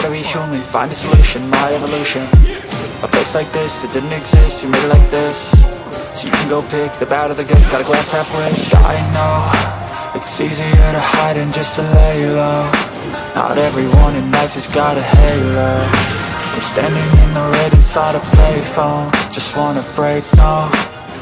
To be human, find a solution, my evolution. A place like this, it didn't exist, you made it like this. So you can go pick the bad or the good, got a glass halfway I know, it's easier to hide than just to lay low Not everyone in life has got a halo. I'm standing in the red inside a payphone. Just wanna break, no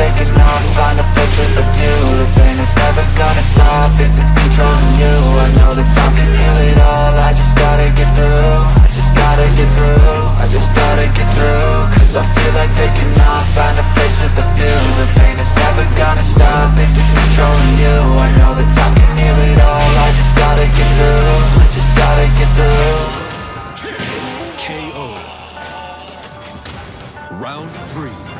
taking off, find a place with a view The pain is never gonna stop if it's controlling you. I know that time can heal it all, I just gotta get through. I just gotta get through, I just gotta get through. Cause I feel like taking off, find a place with a view The pain is never gonna stop if it's controlling you. I know that time can heal it all, I just gotta get through I just gotta get through. KO. Round three.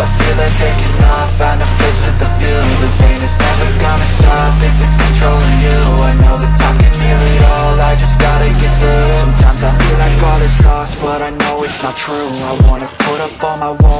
I feel like taking off, find a place with a view The pain is never gonna stop if it's controlling you. I know that time can heal it all, I just gotta get through Sometimes I feel like all is lost, but I know it's not true. I wanna put up all my walls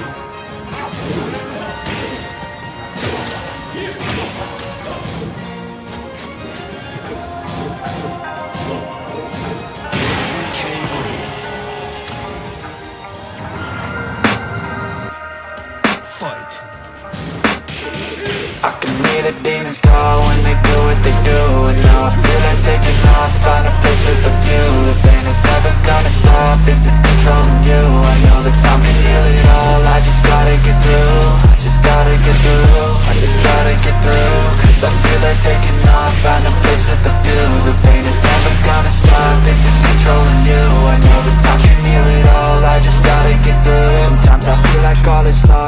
I know that time can heal it all, I just gotta get through. I just gotta get through, I just gotta get through. Cause I feel like taking off, find a place with a view. The pain is never gonna stop. If it's controlling you. I know that time can heal it all, I just gotta get through. Sometimes I feel like all is lost,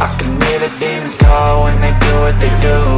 I can hear the demons call when they do what they do